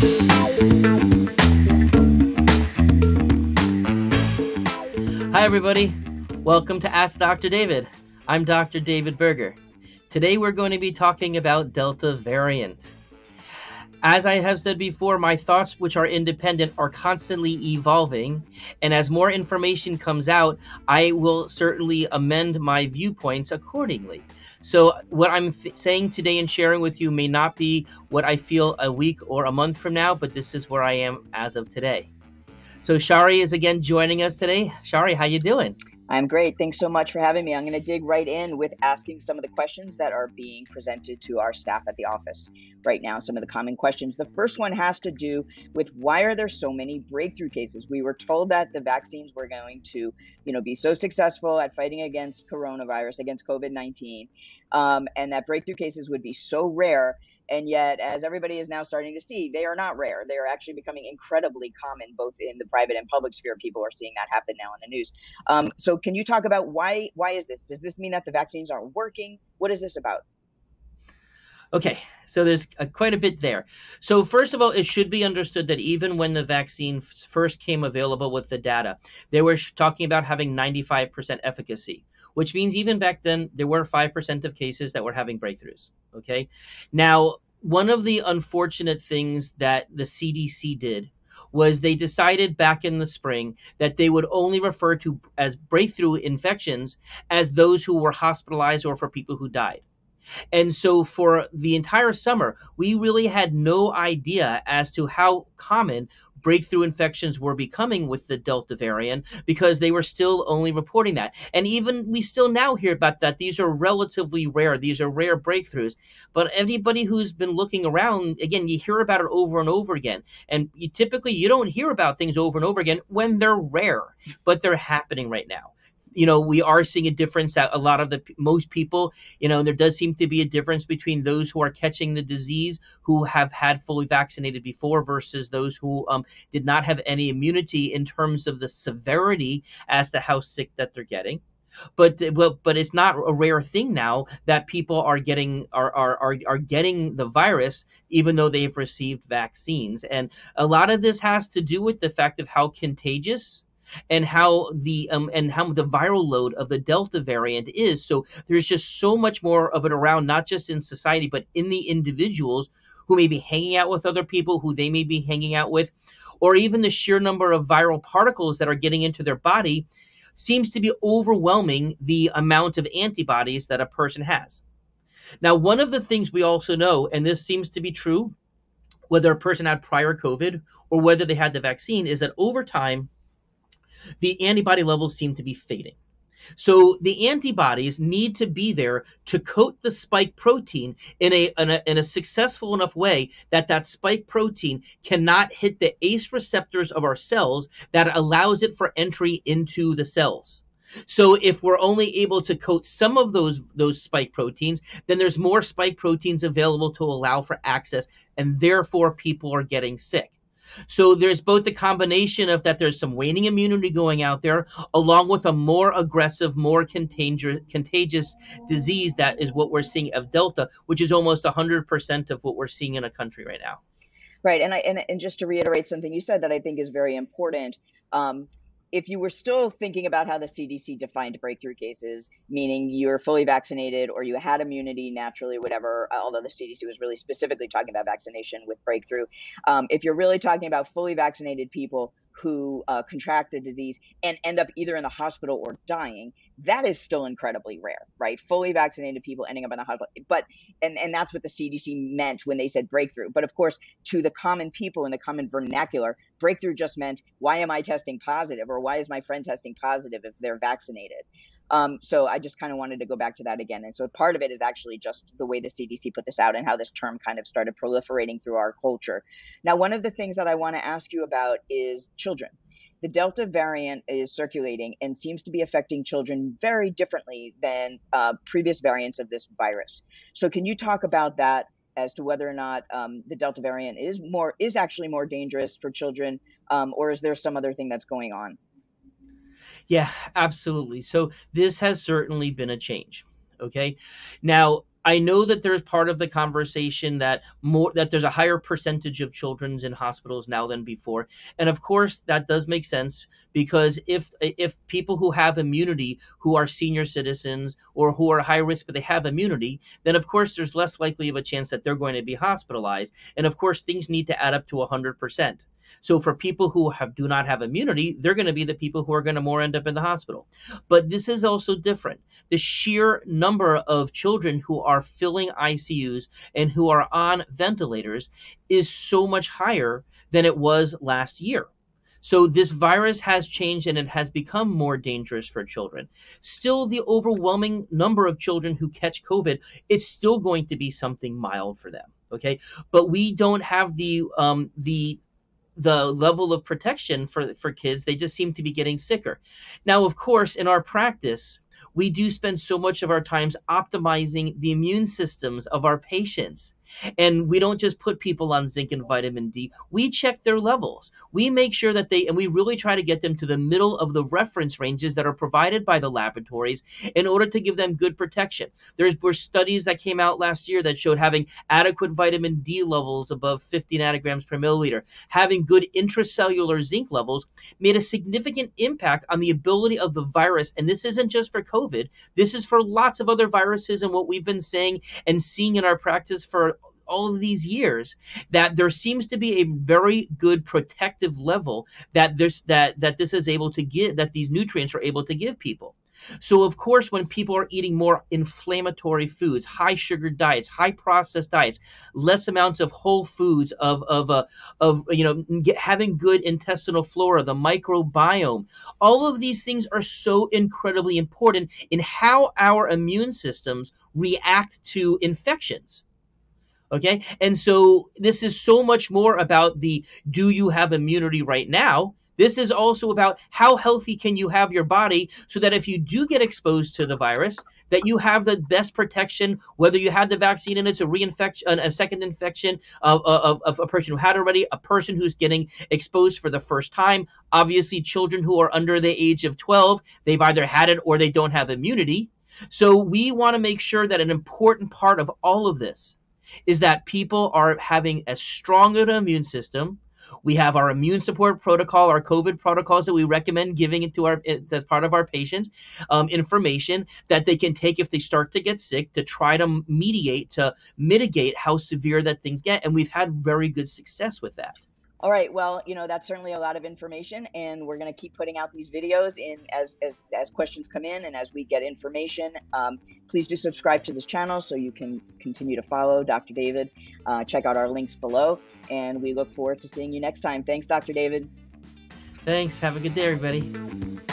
Hi, everybody. Welcome to Ask Dr. David. I'm Dr. David Berger. Today, we're going to be talking about Delta variant. As I have said before, my thoughts, which are independent, are constantly evolving. And as more information comes out, I will certainly amend my viewpoints accordingly. So, what I'm saying today and sharing with you may not be what I feel a week or a month from now, but this is where I am as of today. So Shari is again joining us today. Shari, how you doing? I'm great. Thanks so much for having me. I'm going to dig right in with asking some of the questions that are being presented to our staff at the office right now. Some of the common questions. The first one has to do with why are there so many breakthrough cases? We were told that the vaccines were going to, you know, be so successful at fighting against coronavirus, against COVID-19, um, and that breakthrough cases would be so rare and yet, as everybody is now starting to see, they are not rare. They are actually becoming incredibly common, both in the private and public sphere. People are seeing that happen now in the news. Um, so, can you talk about why? Why is this? Does this mean that the vaccines aren't working? What is this about? Okay, so there's a, quite a bit there. So first of all, it should be understood that even when the vaccine first came available with the data, they were talking about having 95% efficacy, which means even back then there were 5% of cases that were having breakthroughs. Okay, now one of the unfortunate things that the CDC did was they decided back in the spring that they would only refer to as breakthrough infections as those who were hospitalized or for people who died. And so for the entire summer, we really had no idea as to how common breakthrough infections were becoming with the Delta variant because they were still only reporting that. And even we still now hear about that. These are relatively rare. These are rare breakthroughs. But anybody who's been looking around, again, you hear about it over and over again. And you typically you don't hear about things over and over again when they're rare, but they're happening right now you know we are seeing a difference that a lot of the most people you know there does seem to be a difference between those who are catching the disease who have had fully vaccinated before versus those who um, did not have any immunity in terms of the severity as to how sick that they're getting. But but but it's not a rare thing now that people are getting are, are are are getting the virus even though they've received vaccines. And a lot of this has to do with the fact of how contagious and how the um, and how the viral load of the Delta variant is. So there's just so much more of it around, not just in society, but in the individuals who may be hanging out with other people who they may be hanging out with, or even the sheer number of viral particles that are getting into their body seems to be overwhelming the amount of antibodies that a person has. Now, one of the things we also know, and this seems to be true, whether a person had prior COVID or whether they had the vaccine, is that over time, the antibody levels seem to be fading. So the antibodies need to be there to coat the spike protein in a, in a, in a successful enough way that that spike protein cannot hit the ACE receptors of our cells that allows it for entry into the cells. So if we're only able to coat some of those those spike proteins, then there's more spike proteins available to allow for access and therefore people are getting sick. So there's both the combination of that there's some waning immunity going out there, along with a more aggressive, more contagious, contagious disease that is what we're seeing of Delta, which is almost 100% of what we're seeing in a country right now. Right, and I and, and just to reiterate something you said that I think is very important. Um, if you were still thinking about how the CDC defined breakthrough cases, meaning you're fully vaccinated or you had immunity naturally, whatever, although the CDC was really specifically talking about vaccination with breakthrough, um, if you're really talking about fully vaccinated people who uh, contract the disease and end up either in the hospital or dying, that is still incredibly rare, right? Fully vaccinated people ending up in the hospital. But and and that's what the CDC meant when they said breakthrough. But of course, to the common people in the common vernacular, breakthrough just meant why am I testing positive or why is my friend testing positive if they're vaccinated? Um, so I just kind of wanted to go back to that again. And so part of it is actually just the way the CDC put this out and how this term kind of started proliferating through our culture. Now, one of the things that I want to ask you about is children. The Delta variant is circulating and seems to be affecting children very differently than uh, previous variants of this virus. So, can you talk about that as to whether or not um, the Delta variant is more is actually more dangerous for children, um, or is there some other thing that's going on? Yeah, absolutely. So this has certainly been a change. Okay. Now, I know that there's part of the conversation that more that there's a higher percentage of children in hospitals now than before, and of course that does make sense because if if people who have immunity, who are senior citizens or who are high risk but they have immunity, then of course there's less likely of a chance that they're going to be hospitalized, and of course things need to add up to 100 percent. So for people who have do not have immunity, they're going to be the people who are going to more end up in the hospital. But this is also different. The sheer number of children who are filling ICUs and who are on ventilators is so much higher than it was last year. So this virus has changed and it has become more dangerous for children. Still, the overwhelming number of children who catch COVID, it's still going to be something mild for them. Okay, but we don't have the um, the the level of protection for for kids they just seem to be getting sicker. Now of course in our practice we do spend so much of our times optimizing the immune systems of our patients and we don't just put people on zinc and vitamin D. We check their levels. We make sure that they, and we really try to get them to the middle of the reference ranges that are provided by the laboratories in order to give them good protection. There were studies that came out last year that showed having adequate vitamin D levels above 50 nanograms per milliliter, having good intracellular zinc levels made a significant impact on the ability of the virus. And this isn't just for COVID, this is for lots of other viruses and what we've been saying and seeing in our practice for all of these years that there seems to be a very good protective level that there's that that this is able to give that these nutrients are able to give people. So of course when people are eating more inflammatory foods high sugar diets high processed diets less amounts of whole foods of of uh, of you know get, having good intestinal flora the microbiome all of these things are so incredibly important in how our immune systems react to infections Okay. And so this is so much more about the do you have immunity right now? This is also about how healthy can you have your body so that if you do get exposed to the virus, that you have the best protection, whether you had the vaccine and it's a reinfection, a second infection of, of, of a person who had already, a person who's getting exposed for the first time. Obviously, children who are under the age of 12, they've either had it or they don't have immunity. So we want to make sure that an important part of all of this is that people are having a strong an immune system. We have our immune support protocol, our COVID protocols that we recommend giving it to our as part of our patients um, information that they can take if they start to get sick to try to mediate to mitigate how severe that things get, and we've had very good success with that. All right. Well, you know that's certainly a lot of information, and we're going to keep putting out these videos in as as as questions come in and as we get information. Um, please do subscribe to this channel so you can continue to follow Dr. David. Uh, check out our links below, and we look forward to seeing you next time. Thanks, Dr. David. Thanks. Have a good day, everybody.